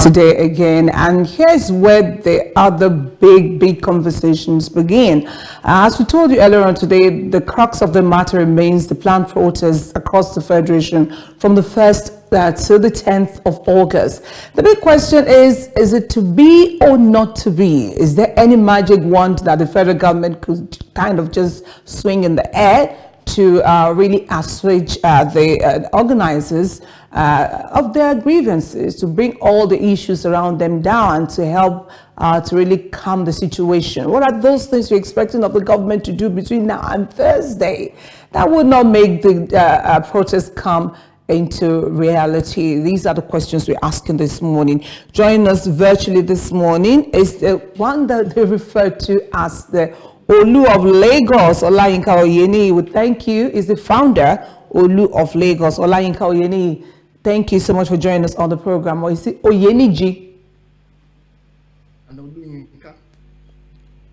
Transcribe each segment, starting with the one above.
today again, and here's where the other big, big conversations begin. as we told you earlier on today, the crux of the matter remains the planned protests across the Federation from the 1st uh, to the 10th of August. The big question is, is it to be or not to be? Is there any magic wand that the federal government could kind of just swing in the air to uh, really assuage uh, the uh, organizers uh, of their grievances, to bring all the issues around them down, to help uh, to really calm the situation. What are those things you're expecting of the government to do between now and Thursday? That would not make the uh, protest come into reality? These are the questions we're asking this morning. Joining us virtually this morning is the one that they refer to as the Olu of Lagos, Olayinka Oyeni. We thank you. Is the founder, Olu of Lagos, Olayinka Oyeni. Thank you so much for joining us on the program. Or is it Oyeniji?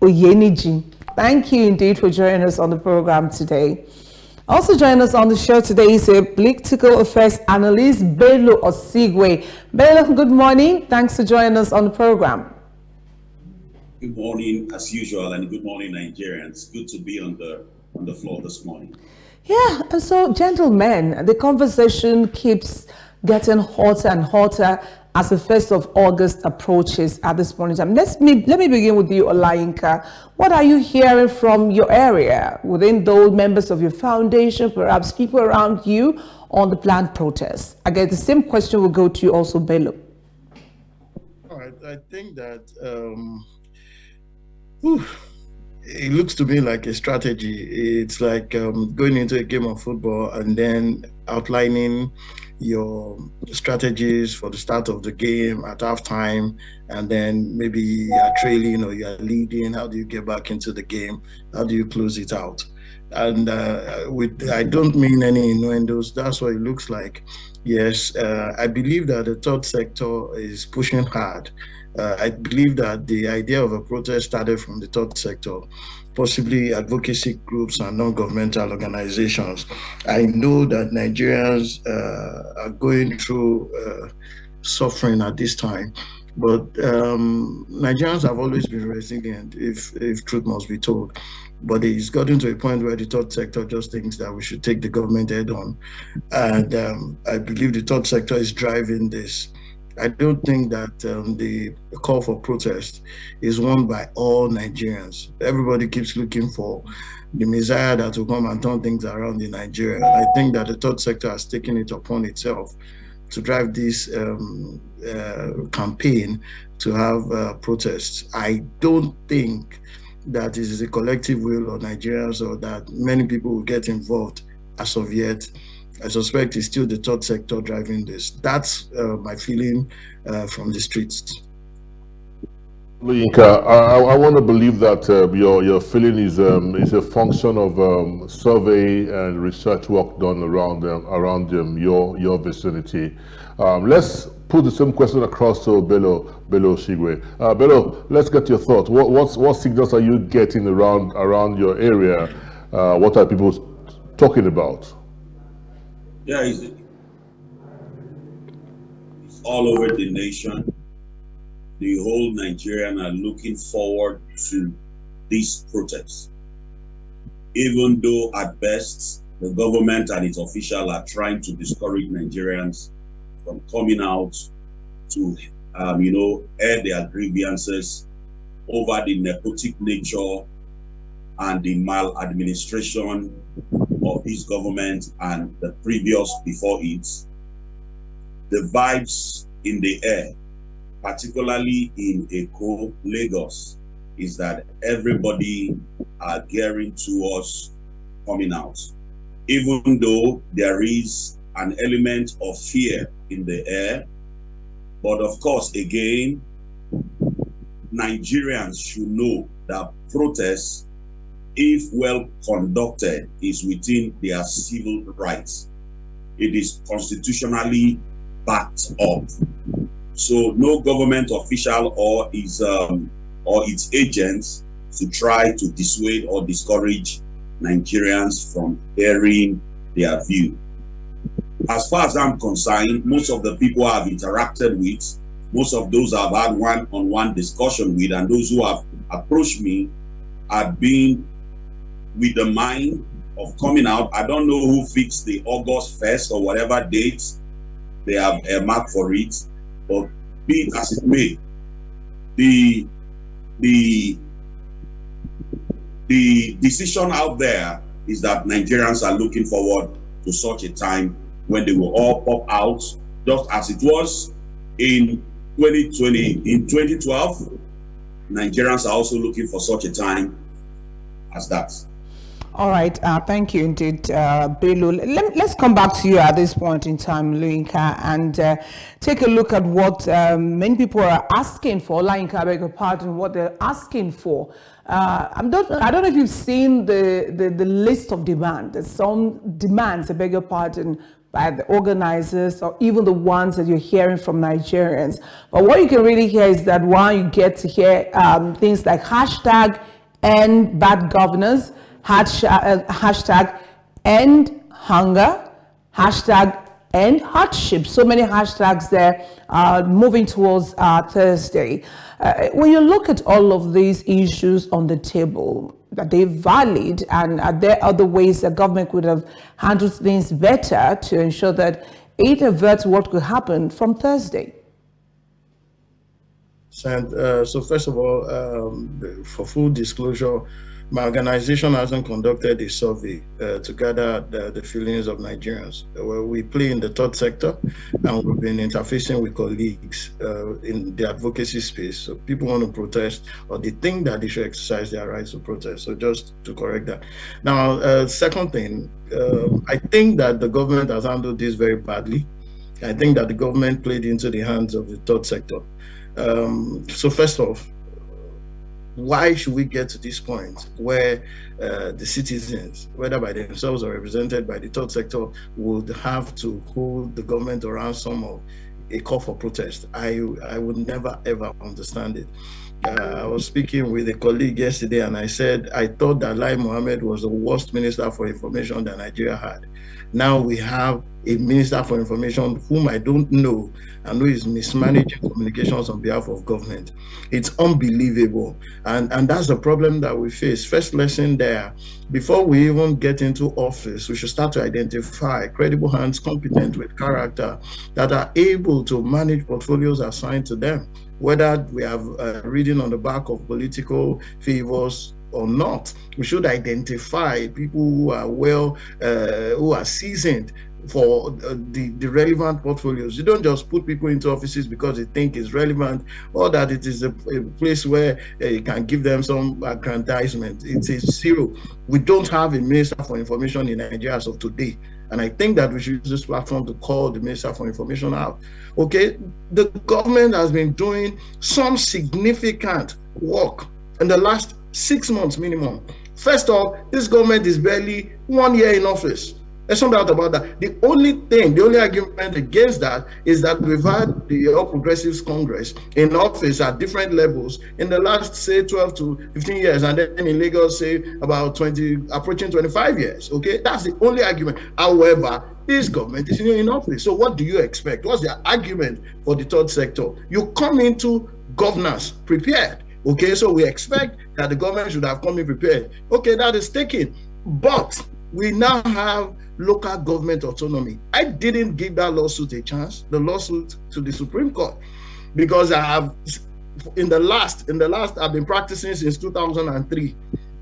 Oyeniji. Thank you indeed for joining us on the program today. Also joining us on the show today is a political affairs analyst, Bello Osigwe. Bello, good morning. Thanks for joining us on the program. Good morning, as usual, and good morning, Nigerians. Good to be on the on the floor this morning. Yeah, and so, gentlemen, the conversation keeps getting hotter and hotter as the 1st of August approaches at this point in time. Let's me, let me begin with you, Olayinka. What are you hearing from your area, within those members of your foundation, perhaps people around you on the planned protest? I guess the same question will go to you also, Bello. All right, I think that um, whew, it looks to me like a strategy. It's like um, going into a game of football and then outlining your strategies for the start of the game at halftime, and then maybe you're trailing or you're leading. How do you get back into the game? How do you close it out? And uh, with I don't mean any innuendos. That's what it looks like. Yes, uh, I believe that the third sector is pushing hard. Uh, I believe that the idea of a protest started from the third sector possibly advocacy groups and non-governmental organizations. I know that Nigerians uh, are going through uh, suffering at this time, but um, Nigerians have always been resilient, if, if truth must be told. But it's gotten to a point where the third sector just thinks that we should take the government head on. And um, I believe the third sector is driving this. I don't think that um, the call for protest is won by all Nigerians. Everybody keeps looking for the messiah that will come and turn things around in Nigeria. I think that the third sector has taken it upon itself to drive this um, uh, campaign to have uh, protests. I don't think that it is a collective will of Nigerians or that many people will get involved as of yet. I suspect it's still the third sector driving this. That's uh, my feeling uh, from the streets. Yinka, I, I, want to believe that uh, your your feeling is um, is a function of um, survey and research work done around um, around um, your your vicinity. Um, let's put the same question across to Bello Bello Shigwe. Uh, let's get your thoughts. What what what signals are you getting around around your area? Uh, what are people talking about? Yeah, it's, it's all over the nation. The whole Nigerian are looking forward to these protests. Even though at best the government and its officials are trying to discourage Nigerians from coming out to, um, you know, air their grievances over the nepotic nature and the maladministration of his government and the previous before it, the vibes in the air, particularly in Eko, Lagos, is that everybody are gearing towards coming out. Even though there is an element of fear in the air, but of course, again, Nigerians should know that protests if well conducted, is within their civil rights. It is constitutionally backed up. So no government official or his um, or its agents to try to dissuade or discourage Nigerians from airing their view. As far as I'm concerned, most of the people I've interacted with, most of those I've had one-on-one discussion with and those who have approached me have been with the mind of coming out. I don't know who fixed the August 1st or whatever date they have a mark for it, but be it as it may, the the the decision out there is that Nigerians are looking forward to such a time when they will all pop out, just as it was in 2020. In 2012, Nigerians are also looking for such a time as that. All right, uh, thank you indeed, uh. Let, us come back to you at this point in time, Luyinka, and uh, take a look at what um, many people are asking for. Luyinka, I beg your pardon, what they're asking for. Uh, I'm not, I don't know if you've seen the, the, the list of demands. There's some demands, I beg your pardon, by the organizers or even the ones that you're hearing from Nigerians. But what you can really hear is that one, you get to hear um, things like hashtag end bad governance, hashtag, uh, hashtag end hunger, hashtag end hardship. So many hashtags there uh, moving towards uh, Thursday. Uh, when you look at all of these issues on the table, are they valid and are there other ways the government could have handled things better to ensure that it averts what could happen from Thursday? And, uh, so first of all, um, for full disclosure, my organization hasn't conducted a survey uh, to gather the, the, feelings of Nigerians. Well, we play in the third sector and we've been interfacing with colleagues uh, in the advocacy space. So people want to protest or they think that they should exercise their rights to protest. So just to correct that. Now, uh, second thing, uh, I think that the government has handled this very badly. I think that the government played into the hands of the third sector. Um, so first off, why should we get to this point where uh, the citizens, whether by themselves or represented by the third sector, would have to hold the government around some of a call for protest? I I would never ever understand it. Uh, I was speaking with a colleague yesterday, and I said I thought that Lai Mohammed was the worst minister for information that Nigeria had. Now we have a minister for information whom I don't know and who is mismanaging communications on behalf of government. It's unbelievable. And, and that's the problem that we face. First lesson there, before we even get into office, we should start to identify credible hands competent with character that are able to manage portfolios assigned to them, whether we have uh, reading on the back of political favors or not. We should identify people who are well, uh, who are seasoned for uh, the, the relevant portfolios. You don't just put people into offices because they think it's relevant or that it is a, a place where uh, you can give them some aggrandizement. It's zero. We don't have a minister for information in Nigeria as of today. And I think that we should use this platform to call the Minister for Information out. Okay, the government has been doing some significant work in the last six months minimum. First off, this government is barely one year in office. There's no doubt about that. The only thing, the only argument against that is that we've had the All Progressives Congress in office at different levels in the last, say, 12 to 15 years, and then in Lagos, say, about 20, approaching 25 years. Okay, that's the only argument. However, this government is in office. So, what do you expect? What's the argument for the third sector? You come into governance prepared. Okay, so we expect that the government should have come in prepared. Okay, that is taken. But we now have local government autonomy. I didn't give that lawsuit a chance, the lawsuit to the Supreme Court, because I have in the last, in the last, I've been practicing since 2003.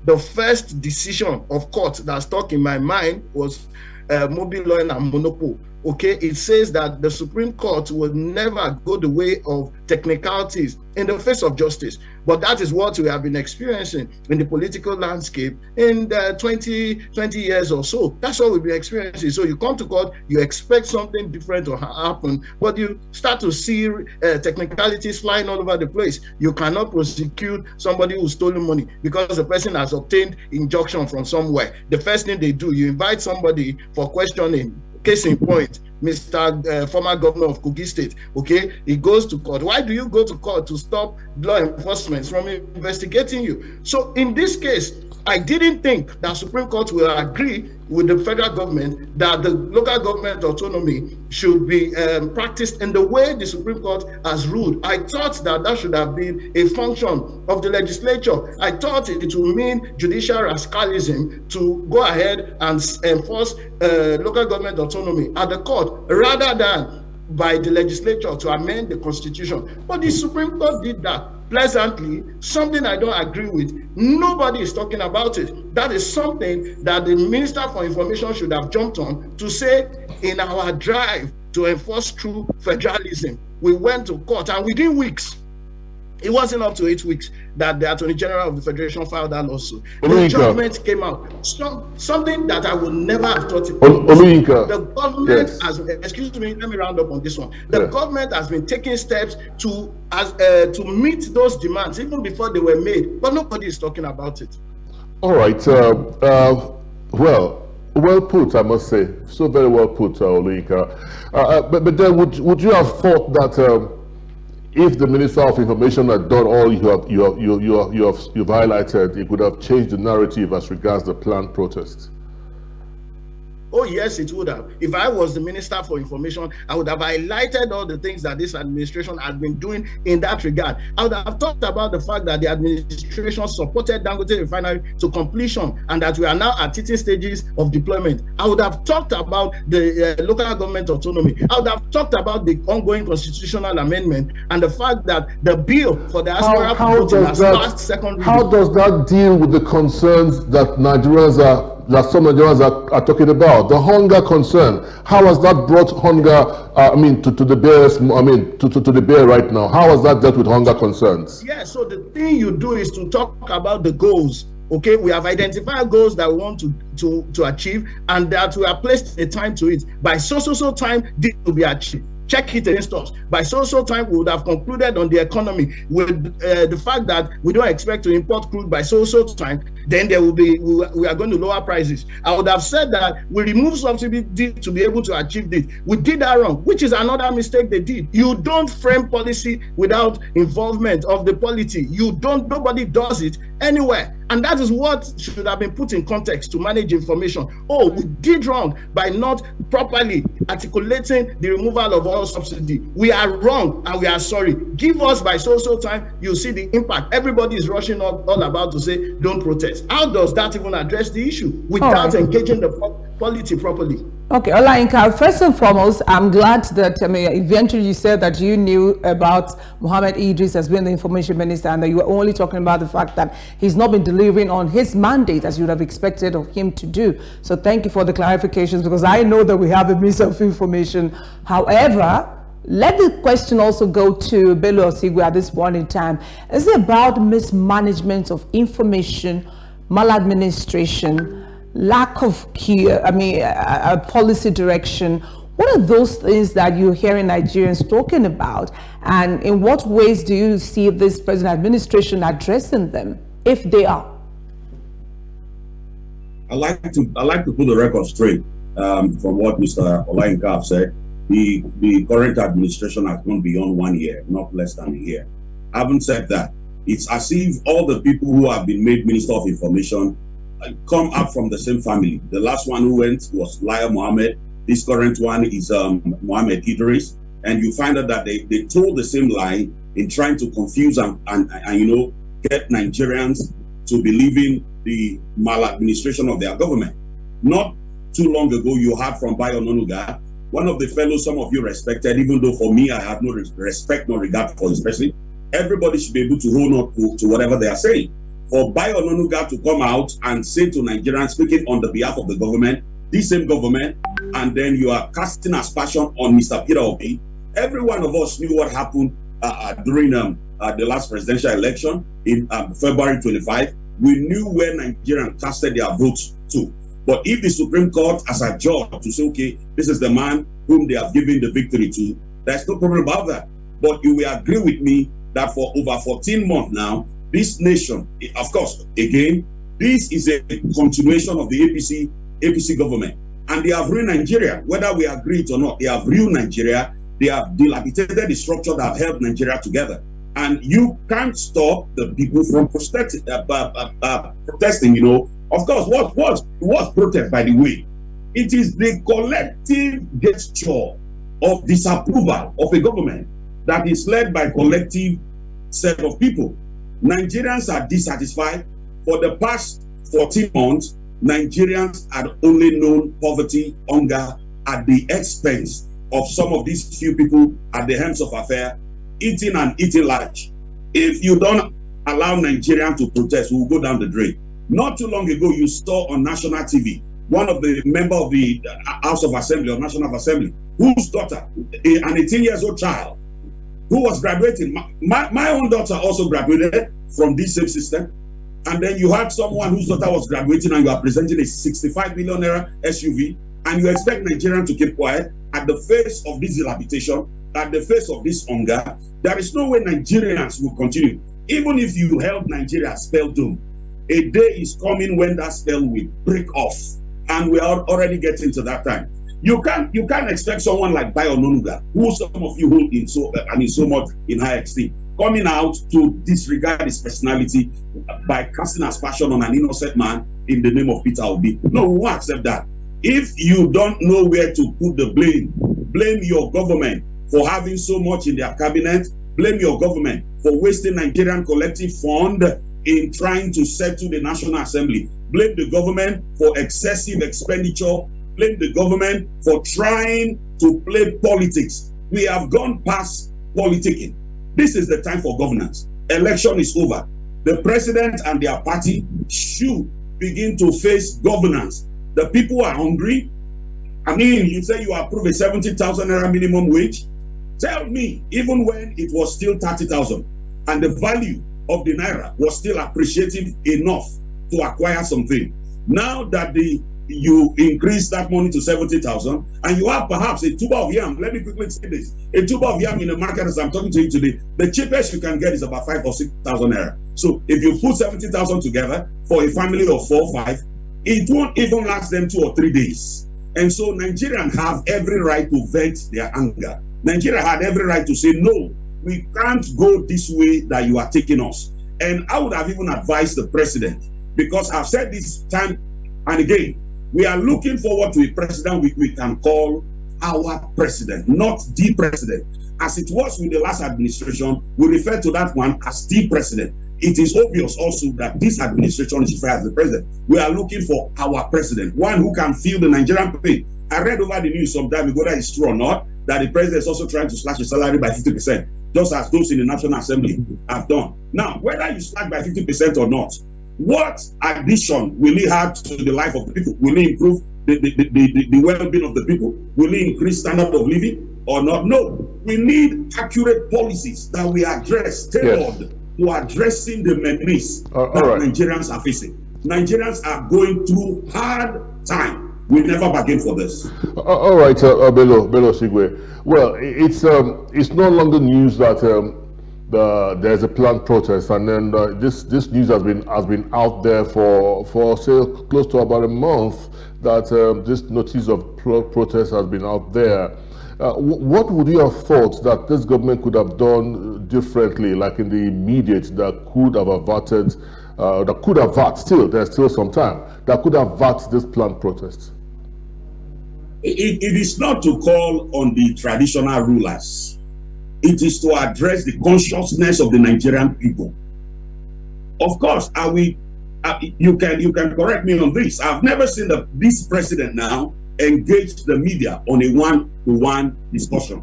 The first decision of court that stuck in my mind was uh, mobile law and monopoly okay, it says that the Supreme Court will never go the way of technicalities in the face of justice. But that is what we have been experiencing in the political landscape in the 20, 20 years or so. That's what we've been experiencing. So you come to court, you expect something different to happen, but you start to see uh, technicalities flying all over the place. You cannot prosecute somebody who's stolen money because the person has obtained injunction from somewhere. The first thing they do, you invite somebody for questioning Case in point, Mr. Uh, former governor of Kogi State, okay, he goes to court. Why do you go to court to stop law enforcement from investigating you? So in this case, I didn't think that Supreme Court will agree with the federal government that the local government autonomy should be um, practiced in the way the Supreme Court has ruled. I thought that that should have been a function of the legislature. I thought it, it would mean judicial rascalism to go ahead and enforce uh, local government autonomy at the court rather than by the legislature to amend the constitution. But the Supreme Court did that pleasantly, something I don't agree with. Nobody is talking about it. That is something that the Minister for Information should have jumped on to say in our drive to enforce true federalism. We went to court and within weeks, it wasn't up to eight weeks that the Attorney General of the Federation filed that lawsuit. The judgment came out. Some, something that I would never have thought it The government yes. has, excuse me, let me round up on this one. The yeah. government has been taking steps to as uh, to meet those demands even before they were made, but nobody is talking about it. All right. Uh, uh, well, well put, I must say. So very well put, uh, uh, uh but, but then would, would you have thought that um, if the Minister of Information had done all you have, you have, you, you, have, you have, you've highlighted, it could have changed the narrative as regards the planned protests? Oh, yes, it would have. If I was the Minister for Information, I would have highlighted all the things that this administration has been doing in that regard. I would have talked about the fact that the administration supported Dangote Refinery to completion and that we are now at teething stages of deployment. I would have talked about the uh, local government autonomy. I would have talked about the ongoing constitutional amendment and the fact that the bill for the how, how does that, How does that deal with the concerns that Nigerians are that some of Nigerians are, are, talking about. The hunger concern. How has that brought hunger, uh, I mean, to, to the bears, I mean, to, to, to the bear right now? How has that dealt with hunger concerns? Yeah, so the thing you do is to talk about the goals. Okay, we have identified goals that we want to, to, to achieve and that we have placed a time to it. By so, so, so time, this will be achieved check it against us. By so so time, we would have concluded on the economy with uh, the fact that we don't expect to import crude by so so time. Then there will be we, we are going to lower prices. I would have said that we remove subsidy to be able to achieve this. We did that wrong, which is another mistake they did. You don't frame policy without involvement of the polity. You don't. Nobody does it anywhere. And that is what should have been put in context to manage information. Oh, we did wrong by not properly articulating the removal of all subsidy. We are wrong and we are sorry. Give us by so so time, you see the impact. Everybody is rushing all, all about to say, don't protest. How does that even address the issue without engaging the polity properly? Okay, Olayinka, first and foremost, I'm glad that, I mean, eventually you said that you knew about Mohammed Idris as being the information minister and that you were only talking about the fact that he's not been delivering on his mandate as you would have expected of him to do. So thank you for the clarifications because I know that we have a miss of information. However, let the question also go to Bello Osigwe at this point in time. Is it about mismanagement of information, maladministration, lack of key, I mean, a, a policy direction. What are those things that you're hearing Nigerians talking about? And in what ways do you see this present administration addressing them, if they are? I like to I like to put the record straight um, from what Mr. Olayinka said. The the current administration has gone beyond one year, not less than a year. Having said that, it's as if all the people who have been made Minister of Information come up from the same family. The last one who went was Lai Mohammed. This current one is um, Mohammed Idris. And you find out that they, they told the same lie in trying to confuse and, and, and, you know, get Nigerians to believing the maladministration of their government. Not too long ago, you heard from Bayo Onanuga, one of the fellows some of you respected, even though for me, I have no respect nor regard for especially. Everybody should be able to hold on to, to whatever they are saying for Bayo Onanuga to come out and say to Nigerians, speaking on the behalf of the government, this same government, and then you are casting aspersion on Mr. Peter Obi. Every one of us knew what happened uh, uh, during um, uh, the last presidential election in um, February 25. We knew where Nigerians casted their votes to. But if the Supreme Court has a job to say, okay, this is the man whom they have given the victory to, there's no problem about that. But you will agree with me that for over 14 months now, this nation, of course, again, this is a continuation of the APC APC government. And they have ruined Nigeria, whether we agree it or not. They have ruined Nigeria. They have dilapidated the structure that held Nigeria together. And you can't stop the people from protesting, uh, uh, uh, protesting, you know, Of course, what what what protest, by the way, it is the collective gesture of disapproval of a government that is led by a collective set of people. Nigerians are dissatisfied. For the past 14 months, Nigerians had only known poverty, hunger at the expense of some of these few people at the helms of affair, eating and eating large. If you don't allow Nigerians to protest, we will go down the drain. Not too long ago, you saw on national TV one of the member of the House of Assembly or National Assembly, whose daughter, an 18 years old child, who was graduating. My, my own daughter also graduated from this same system. And then you had someone whose daughter was graduating and you are presenting a 65 million naira SUV and you expect Nigerians to keep quiet at the face of this dilapidation, at the face of this hunger. There is no way Nigerians will continue. Even if you help Nigeria spell doom, a day is coming when that spell will break off. And we are already getting to that time. You can't you can't expect someone like Bayo Onanuga, who some of you hold in so uh, I mean so much in high esteem, coming out to disregard his personality by casting aspersion on an innocent man in the name of Peter Obi. No, we won't accept that. If you don't know where to put the blame, blame your government for having so much in their cabinet, blame your government for wasting Nigerian collective fund in trying to settle the National Assembly, blame the government for excessive expenditure blame the government for trying to play politics. We have gone past politicking. This is the time for governance. Election is over. The president and their party should begin to face governance. The people are hungry. I mean, you say you approve a 70,000 naira minimum wage. Tell me, even when it was still 30,000 and the value of the naira was still appreciative enough to acquire something. Now that the you increase that money to 70,000 and you have perhaps a tuber of yam. Let me quickly say this. A tuber of yam in the market as I'm talking to you today, the cheapest you can get is about five or 6,000 naira. So if you put 70,000 together for a family of four or five, it won't even last them two or three days. And so Nigerians have every right to vent their anger. Nigeria had every right to say, no, we can't go this way that you are taking us. And I would have even advised the president, because I've said this time and again, we are looking forward to a president we, we can call our president, not the president. As it was with the last administration, we refer to that one as the president. It is obvious also that this administration is referred as the president. We are looking for our president, one who can feel the Nigerian pain. I read over the news some time ago that is true or not, that the president is also trying to slash his salary by 50%, just as those in the National Assembly have done. Now, whether you slash by 50% or not, what addition will he have to the life of the people? Will he improve the, the, the, the, the well-being of the people? Will he increase standard of living or not? No. We need accurate policies that we address, tailored yes. to addressing the menace uh, that right. Nigerians are facing. Nigerians are going through hard time. We never bargain for this. Uh, all right, uh, uh, Bello, Bello Sigwe. Well, it's um, it's no longer news that um, the, there's a planned protest, and then uh, this this news has been has been out there for for say close to about a month that um, this notice of pro protest has been out there. Uh, what would you have thought that this government could have done differently, like in the immediate, that could have averted, uh, that could have avert, still, there's still some time, that could have avert this planned protest? It, it is not to call on the traditional rulers it is to address the consciousness of the Nigerian people. Of course, are we? You can you can correct me on this. I've never seen the, this president now engage the media on a one-to-one -one discussion.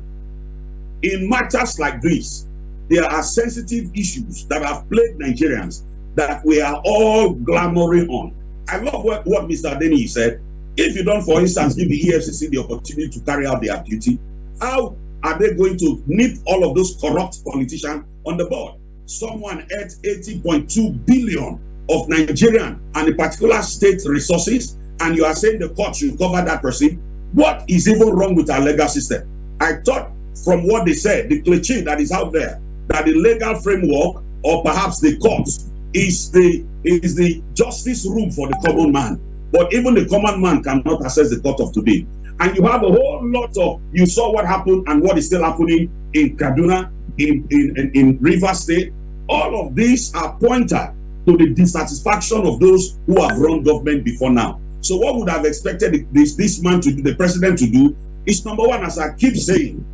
In matters like this, there are sensitive issues that have plagued Nigerians that we are all glamoring on. I love what, what Mr. Denny said. If you don't, for instance, give the EFCC the opportunity to carry out their duty, how are they going to nip all of those corrupt politicians on the board? Someone ate 80.2 billion of Nigerian and a particular state resources, and you are saying the court should cover that person. What is even wrong with our legal system? I thought from what they said, the cliche that is out there, that the legal framework or perhaps the courts is the is the justice room for the common man. But even the common man cannot access the court of today. And you have a whole lot of, you saw what happened and what is still happening in Kaduna, in, in, in, in River State. All of these are pointer to the dissatisfaction of those who have run government before now. So what would have expected this, this man to do, the president to do, is number one, as I keep saying,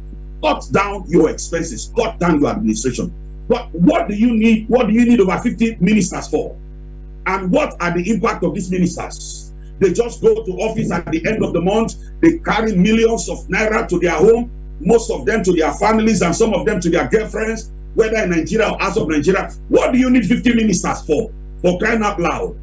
cut down your expenses, cut down your administration. But what do you need? What do you need over 50 ministers for? And what are the impact of these ministers? They just go to office at the end of the month, they carry millions of naira to their home, most of them to their families, and some of them to their girlfriends, whether in Nigeria or out of Nigeria. What do you need 50 ministers for? For crying out loud.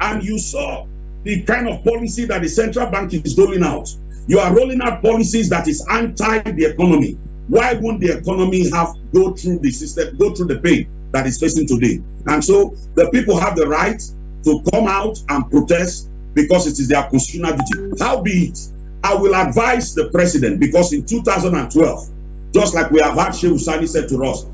And you saw the kind of policy that the central bank is rolling out. You are rolling out policies that is anti the economy. Why won't the economy have go through the system, go through the pain that is facing today? And so the people have the right to come out and protest because it is their constitutional duty. How be it? I will advise the president because in 2012, just like we have had Shehu Sani said to us,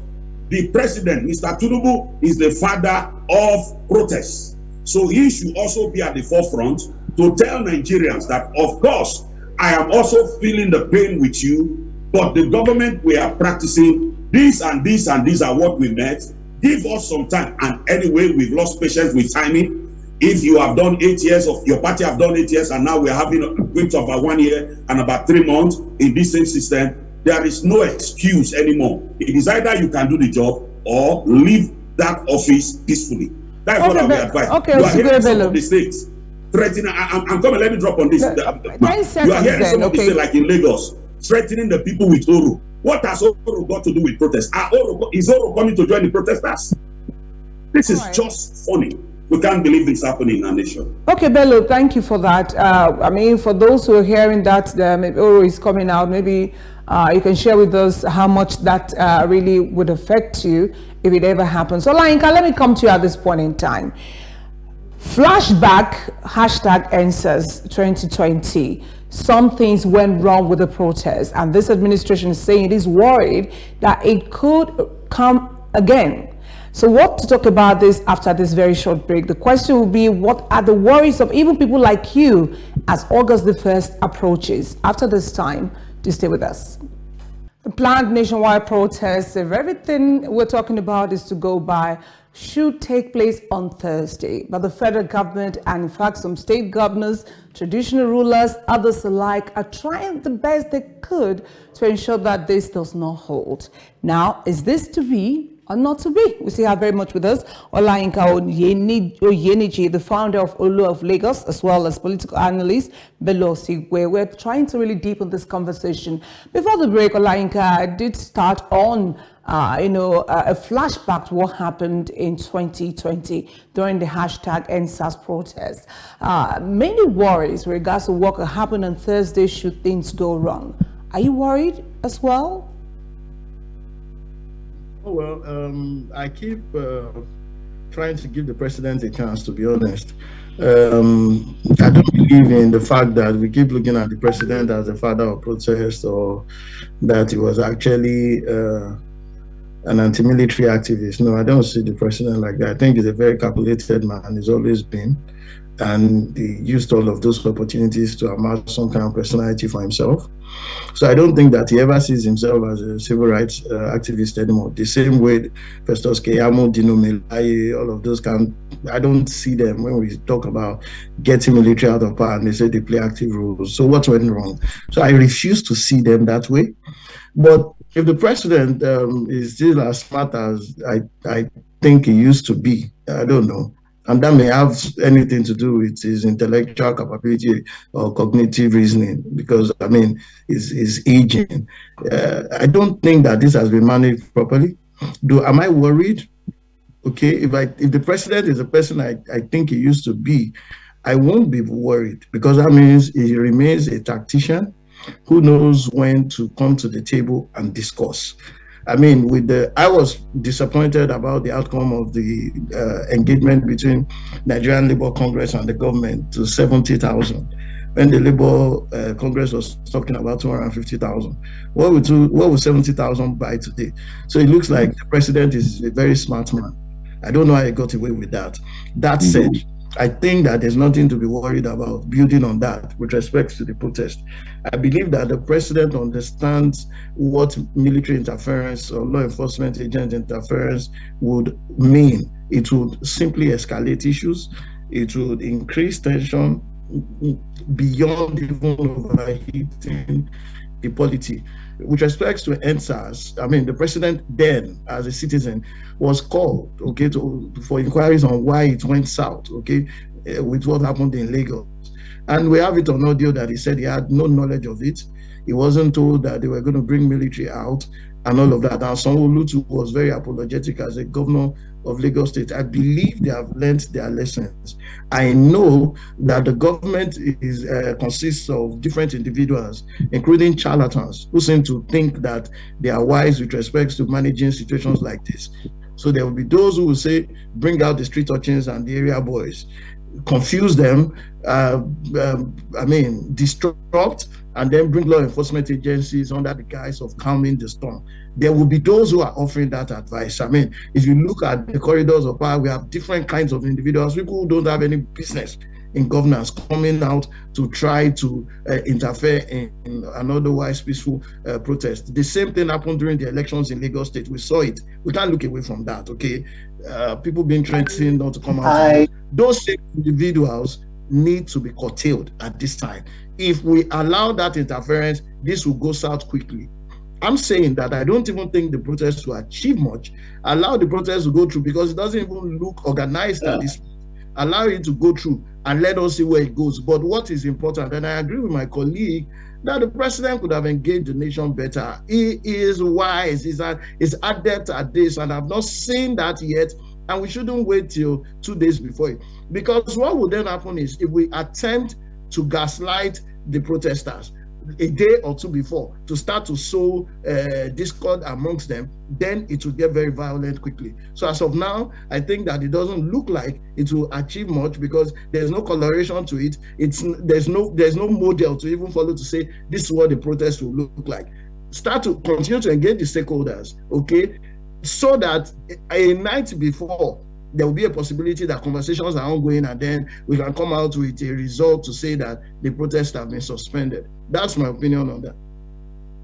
the president, Mr. Tinubu, is the father of protests. So he should also be at the forefront to tell Nigerians that, of course, I am also feeling the pain with you, but the government we are practicing this and this and these are what we met. Give us some time. And anyway, we've lost patience with timing. If you have done eight years of your party have done eight years, and now we're having a wait of about one year and about three months in this same system, there is no excuse anymore. It is either you can do the job or leave that office peacefully. That's okay, what I would advise. Okay, you are hearing some of the states threatening. I, am coming. Let me drop on this. The, you are hearing some of the states like in Lagos threatening the people with Oro. What has Oro got to do with protest? Are Oro, is Oro coming to join the protesters? This is right. just funny. We can't believe this happening in our nation. Okay, Bello, thank you for that. Uh, I mean, for those who are hearing that uh, maybe Oro is coming out, maybe uh, you can share with us how much that uh, really would affect you if it ever happens. So, Lainka, let me come to you at this point in time. Flashback, hashtag EndSARS 2020 some things went wrong with the protest and this administration is saying it is worried that it could come again. So what to talk about this after this very short break? The question will be what are the worries of even people like you as August the 1st approaches? After this time, to stay with us. The planned nationwide protests, if everything we're talking about is to go by, should take place on Thursday. But the federal government and in fact some state governors, traditional rulers, others alike are trying the best they could to ensure that this does not hold. Now, is this to be or not to be? We see how very much with us Olayinka Oyeniji, the founder of Olu of Lagos, as well as political analyst Belosi, where we're trying to really deepen this conversation. Before the break, Olayinka did start on uh, you know, uh, a flashback to what happened in 2020 during the hashtag EndSARS protest. Uh, many worries regards to what could happen on Thursday should things go wrong. Are you worried as well? Oh, well, um, I keep uh, trying to give the president a chance, to be honest. Um, I don't believe in the fact that we keep looking at the president as the father of protest or that he was actually uh, an anti-military activist. No, I don't see the president like that. I think he's a very calculated man. He's always been, and he used all of those opportunities to amass some kind of personality for himself. So I don't think that he ever sees himself as a civil rights uh, activist anymore. The same way Festus Keyamo, Dino Melaye, all of those can. I don't see them when we talk about getting military out of power and they say they play active roles. So what went wrong? So I refuse to see them that way. But if the president um, is still as smart as I, I think he used to be, I don't know. And that may have anything to do with his intellectual capability or cognitive reasoning, because I mean, he's, he's aging. Uh, I don't think that this has been managed properly. Do am I worried? Okay, if I if the president is a person I, I think he used to be, I won't be worried because that means he remains a tactician who knows when to come to the table and discuss. I mean, with the, I was disappointed about the outcome of the uh, engagement between Nigerian Labour Congress and the government to 70,000 when the Labour uh, Congress was talking about 250,000. What would, what would 70,000 buy today? So it looks like the president is a very smart man. I don't know how he got away with that. That said, I think that there's nothing to be worried about building on that with respect to the protest. I believe that the president understands what military interference or law enforcement agent interference would mean. It would simply escalate issues, it would increase tension beyond even overheating the polity. With respect to EndSARS, I mean, the president then, as a citizen, was called, okay, to for inquiries on why it went south, okay, uh, with what happened in Lagos. And we have it on audio that he said he had no knowledge of it. He wasn't told that they were going to bring military out and all of that. And Sanwo-Olu was very apologetic as a governor of Lagos State. I believe they have learned their lessons. I know that the government is uh, consists of different individuals, including charlatans, who seem to think that they are wise with respect to managing situations like this. So there will be those who will say, bring out the street urchins and the area boys confuse them, uh, um, I mean, disrupt, and then bring law enforcement agencies under the guise of calming the storm. There will be those who are offering that advice. I mean, if you look at the corridors of power, we have different kinds of individuals, people who don't have any business in governance coming out to try to uh, interfere in, in, an otherwise peaceful uh, protest. The same thing happened during the elections in Lagos State. We saw it. We can't look away from that, okay? Uh, people being threatened not to come out. I... Those same individuals need to be curtailed at this time. If we allow that interference, this will go south quickly. I'm saying that I don't even think the protest will achieve much. Allow the protest to go through because it doesn't even look organized yeah. at this point. Allow it to go through and let us see where it goes. But what is important, and I agree with my colleague, that the president could have engaged the nation better. He, is wise, he's, a, he's adept at this, and I've not seen that yet. And we shouldn't wait till two days before it. Because what would then happen is if we attempt to gaslight the protesters, a day or two before to start to sow uh, discord amongst them, then it will get very violent quickly. So as of now, I think that it doesn't look like it will achieve much because there's no coloration to it. It's there's no there's no model to even follow to say this is what the protest will look like. Start to continue to engage the stakeholders, okay, so that a night before there will be a possibility that conversations are ongoing and then we can come out with a result to say that the protests have been suspended. That's my opinion on that.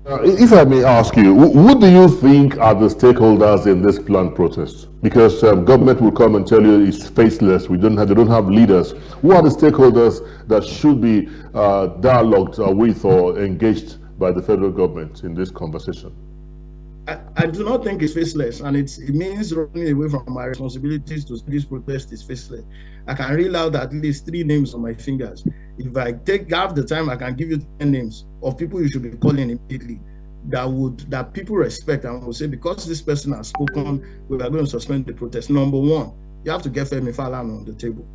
Uh, if I may ask you, who do you think are the stakeholders in this planned protest? Because um, government will come and tell you it's faceless. We don't have, they don't have leaders. Who are the stakeholders that should be uh, dialogued uh, with or engaged by the federal government in this conversation? I, I, do not think it's faceless, and it means running away from my responsibilities to this protest is faceless. I can reel out at least three names on my fingers. If I take half the time, I can give you 10 names of people you should be calling immediately that would that people respect and will say because this person has spoken, we are going to suspend the protest. Number one, you have to get Femi Falana on the table.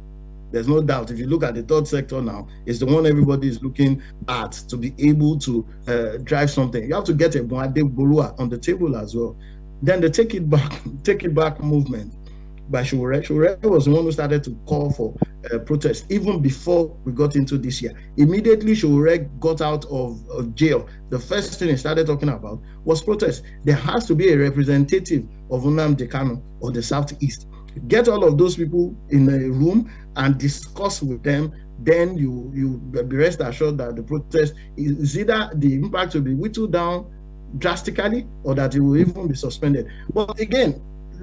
There's no doubt. If you look at the third sector now, it's the one everybody is looking at to be able to uh, drive something. You have to get a Boade Borua on the table as well. Then the take it back, take it back movement by Sowore. Sowore was the one who started to call for uh, protest even before we got into this year. Immediately, Sowore got out of, of, jail. The first thing he started talking about was protest. There has to be a representative of Nnamdi Kanu or the Southeast get all of those people in a room and discuss with them. Then you you be rest assured that the protest is either the impact will be whittled down drastically or that it will even be suspended. But again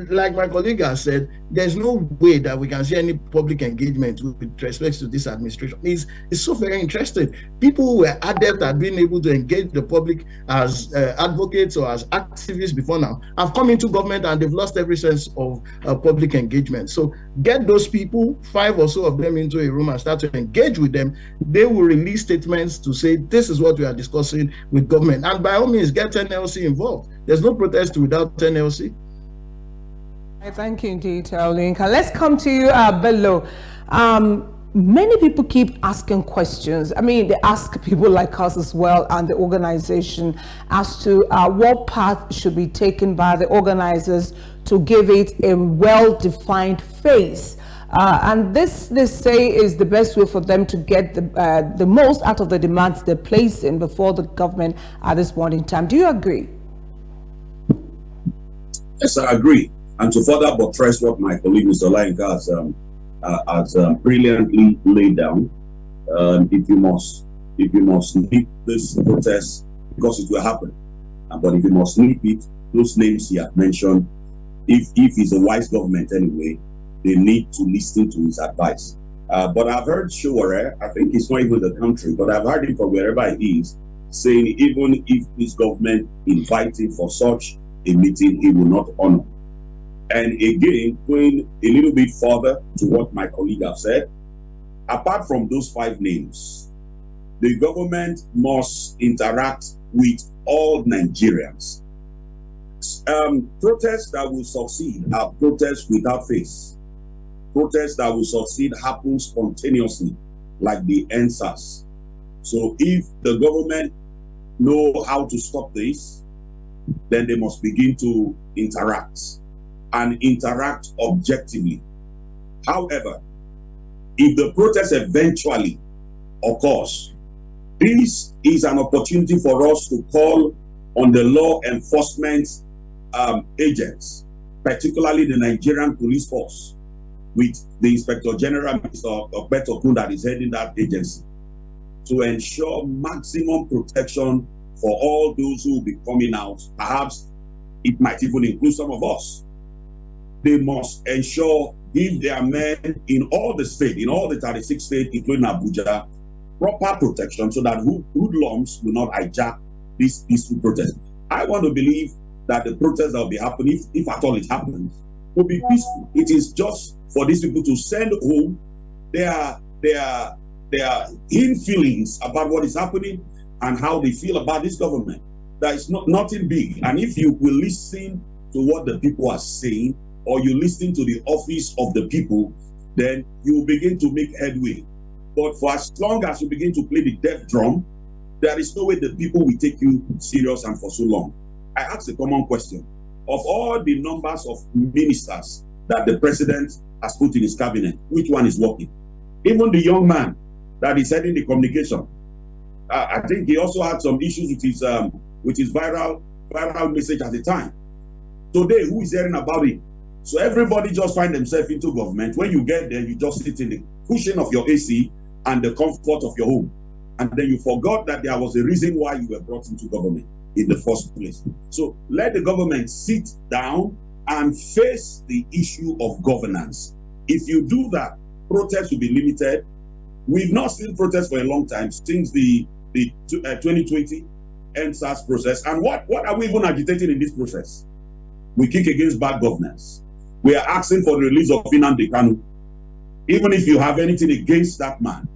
like my colleague has said, there's no way that we can see any public engagement with respect to this administration. It's, it's so very interesting. People who were adept at being able to engage the public as uh, advocates or as activists before now have come into government and they've lost every sense of uh, public engagement. So get those people, five or so of them into a room and start to engage with them. They will release statements to say, this is what we are discussing with government. And by all means, get NLC involved. There's no protest without NLC. Thank you indeed, Linka. Let's come to you, uh, Bello. Um, many people keep asking questions. I mean, they ask people like us as well and the organization as to uh, what path should be taken by the organizers to give it a well-defined face. Uh, and this, they say, is the best way for them to get the, uh, the most out of the demands they're placing before the government at this point in time. Do you agree? Yes, I agree. And to further buttress what my colleague Mr. Olayinka has um, uh, has um, brilliantly laid down. Um, if you must, if you must nip this protest because it will happen, uh, but if you must nip it, those names he had mentioned, if if he's a wise government anyway, they need to listen to his advice. Uh, but I've heard Sowore, I think he's not even the country, but I've heard him from wherever he is, saying even if this government invites him for such a meeting, he will not honor. And again, going a little bit further to what my colleague have said, apart from those five names, the government must interact with all Nigerians. Um, protests that will succeed are protests without face. Protests that will succeed happen spontaneously, like the EndSARS. So if the government know how to stop this, then they must begin to interact and interact objectively. However, if the protest eventually occurs, this is an opportunity for us to call on the law enforcement um, agents, particularly the Nigerian police force, with the Inspector General, Mr. Egbetokun, that is heading that agency, to ensure maximum protection for all those who will be coming out. Perhaps it might even include some of us. They must ensure, give their men in all the state, in all the 36 states, including Abuja, proper protection so that hoodlums will not hijack this peaceful protest. I want to believe that the protest that will be happening, if, if at all it happens, will be peaceful. It is just for these people to send home their their their in feelings about what is happening and how they feel about this government. That is not nothing big. And if you will listen to what the people are saying, or you listen to the office of the people, then you begin to make headway. But for as long as you begin to play the deaf drum, there is no way the people will take you serious and for so long. I ask a common question. Of all the numbers of ministers that the president has put in his cabinet, which one is working? Even the young man that is heading the communication, uh, I think he also had some issues with his um, with his viral viral message at the time. Today, who is hearing about it? So everybody just find themselves into government. When you get there, you just sit in the cushion of your AC and the comfort of your home. And then you forgot that there was a reason why you were brought into government in the first place. So let the government sit down and face the issue of governance. If you do that, protests will be limited. We've not seen protests for a long time since the, the uh, 2020 EndSARS process. And what, what are we even agitating in this process? We kick against bad governance. We are asking for the release of Nnamdi Kanu. Even if you have anything against that man,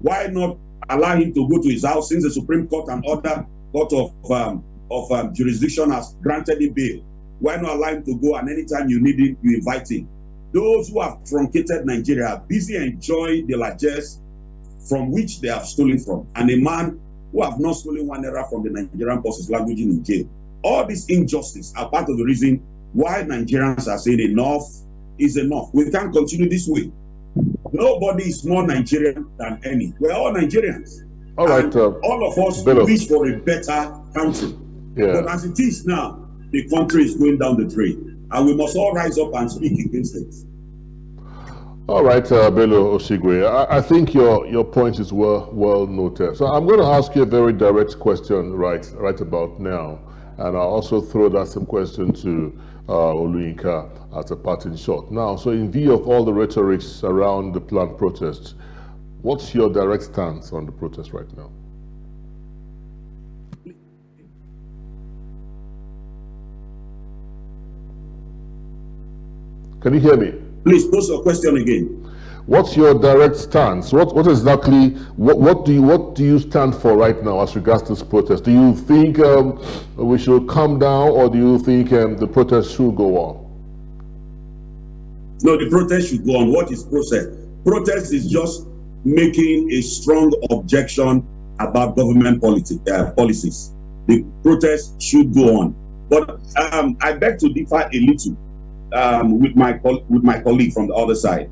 why not allow him to go to his house since the Supreme Court and other court of um, of um, jurisdiction has granted him bail? Why not allow him to go and anytime you need him, you invite him? Those who have truncated Nigeria are busy enjoying the largesse from which they have stolen from. And a man who have not stolen one naira from the Nigerian forces language in jail. All this injustice are part of the reason why Nigerians are saying enough is enough. We can't continue this way. Nobody is more Nigerian than any. We're all Nigerians. All right. Uh, all of us Bello. wish for a better country. Yeah. But as it is now, the country is going down the drain. And we must all rise up and speak against it. All right, uh, Bello Osigwe, I, I, think your, your point is well, well noted. So I'm going to ask you a very direct question right, right about now. And I'll also throw that same question to uh, Oluyinka as a parting shot. Now, so in view of all the rhetorics around the planned protests, what's your direct stance on the protest right now? Can you hear me? Please pose your question again. What's your direct stance? What what exactly what what do you what do you stand for right now as regards to this protest? Do you think um, we should calm down, or do you think um, the protest should go on? No, the protest should go on. What is protest? Protest is just making a strong objection about government politi uh, policies. The protest should go on. But um, I beg to differ a little um, with my with my colleague from the other side.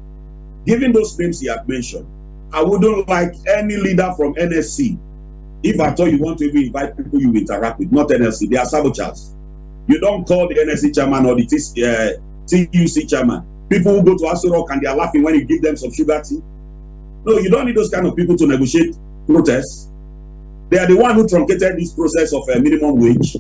Given those names he had mentioned, I wouldn't like any leader from NLC. If at all you want to invite people you interact with, not NLC, they are saboteurs. You don't call the NLC chairman or the uh, TUC chairman people who go to Aso Rock and they are laughing when you give them some sugar tea. No, you don't need those kind of people to negotiate protests. They are the one who truncated this process of a minimum wage.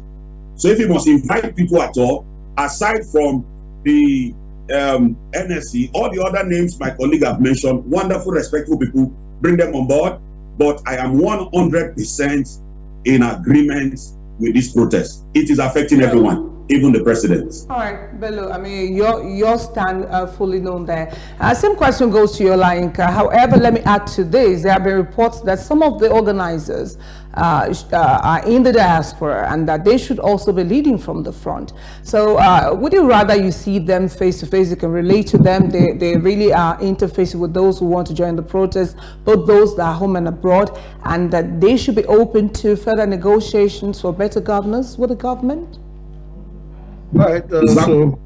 So if you must invite people at all, aside from the um, NLC, all the other names my colleague have mentioned, wonderful, respectful people, bring them on board. But I am 100% in agreement with this protest. It is affecting everyone even the president. All right, Bello, I mean, your, your stand uh, fully known there. Uh, same question goes to Olayinka. However, let me add to this. There have been reports that some of the organizers uh, uh, are in the diaspora and that they should also be leading from the front. So uh, would you rather you see them face to face, you can relate to them, they, they really are interfacing with those who want to join the protest, both those that are home and abroad, and that they should be open to further negotiations for better governance with the government? Right. Uh, so,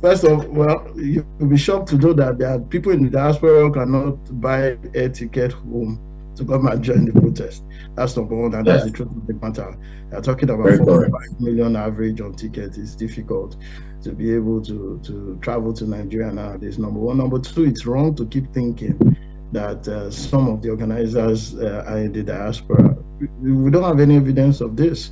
first of all, well, you'll be shocked to know that there are people in the diaspora who cannot buy a ticket home to come and join the protest. That's number one, and that's the truth of the matter. They're talking about 4.5 million average on tickets. It's difficult to be able to, to travel to Nigeria nowadays. Number one. Number two, it's wrong to keep thinking that uh, some of the organizers uh, are in the diaspora. We don't have any evidence of this.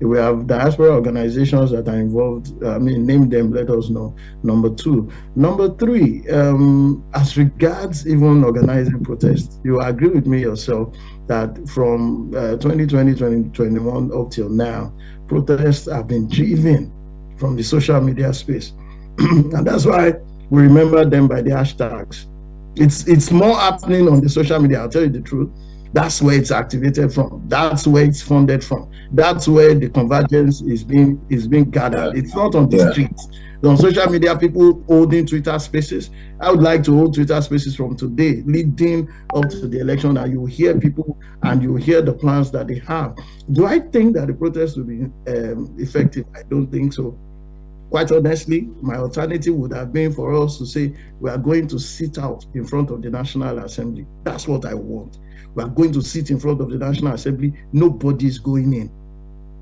We have diaspora organizations that are involved. I mean, name them, let us know. Number two. Number three, um, as regards even organizing protests, you agree with me yourself that from uh, 2020, 2021 up till now, protests have been driven from the social media space. and that's why we remember them by the hashtags. It's it's more happening on the social media, I'll tell you the truth, that's where it's activated from. That's where it's funded from. That's where the convergence is being is being gathered. It's not on the yeah. streets. On social media, people holding Twitter spaces. I would like to hold Twitter spaces from today, leading up to the election, and you hear people and you hear the plans that they have. Do I think that the protest will be um, effective? I don't think so. Quite honestly, my alternative would have been for us to say we are going to sit out in front of the National Assembly. That's what I want. We are going to sit in front of the National Assembly. Nobody is going in.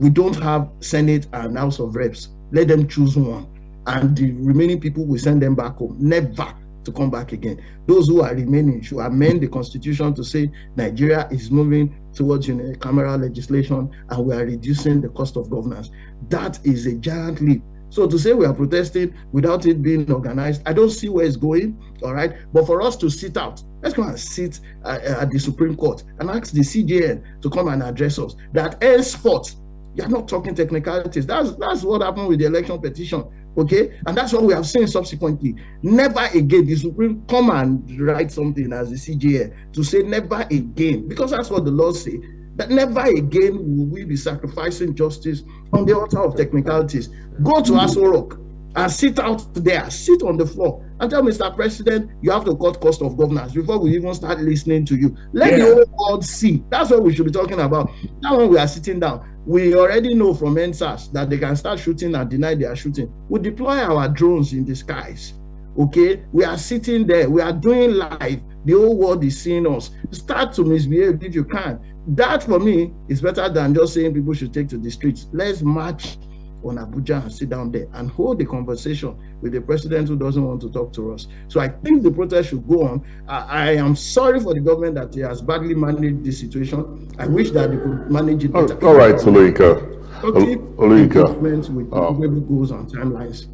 We don't have Senate and House of Reps. Let them choose one. And the remaining people will send them back home. Never to come back again. Those who are remaining should amend the constitution to say Nigeria is moving towards unicameral legislation and we are reducing the cost of governance. That is a giant leap so to say we are protesting without it being organized, I don't see where it's going. All right. But for us to sit out, let's go and sit uh, at the Supreme Court and ask the CJN to come and address us. That henceforth, you're not talking technicalities. That's that's what happened with the election petition. Okay, and that's what we have seen subsequently. Never again the Supreme come and write something as the CJN to say never again, because that's what the law say. That never again will we be sacrificing justice on the altar of technicalities. Go to Aso Rock and sit out there, sit on the floor and tell Mr. President, you have to cut cost of governance before we even start listening to you. Let yeah. the whole world see. That's what we should be talking about. Now, when we are sitting down, we already know from EndSARS that they can start shooting and deny they are shooting. We deploy our drones in the skies. Okay, we are sitting there, we are doing live. The whole world is seeing us. Start to misbehave if you can that for me is better than just saying people should take to the streets. Let's march on Abuja and sit down there and hold the conversation with the president who doesn't want to talk to us. So I think the protest should go on. I, I am sorry for the government that he has badly managed this situation. I wish that they could manage it better. all right, Oluyinka. Oluyinka. With um, goals and timelines.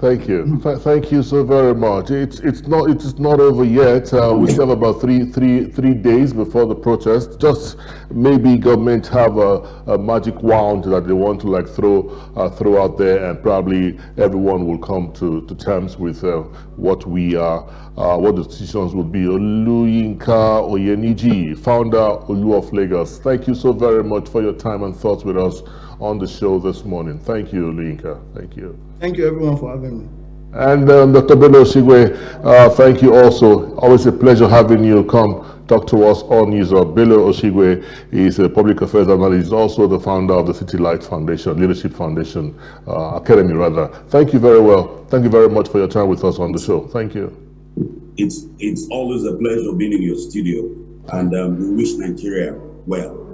Thank you. Th thank you so very much. It's it's not it is not over yet. Uh, we still have about three three three days before the protest. Just maybe government have a, a magic wand that they want to like throw uh, throw out there, and probably everyone will come to, to terms with uh, what we are uh, what the decisions would be. Oluyinka Oyeniji, founder Olu of Lagos. Thank you so very much for your time and thoughts with us on the show this morning. Thank you, Linka. Thank you. Thank you, everyone, for having me. And um, Dr. Bello Osigwe, uh, thank you also. Always a pleasure having you come talk to us on news. Bello Osigwe is a public affairs analyst. He's also the founder of the City Light Foundation, Leadership Foundation uh, Academy, rather. Thank you very well. Thank you very much for your time with us on the show. Thank you. It's it's always a pleasure being in your studio, and um, we wish Nigeria well.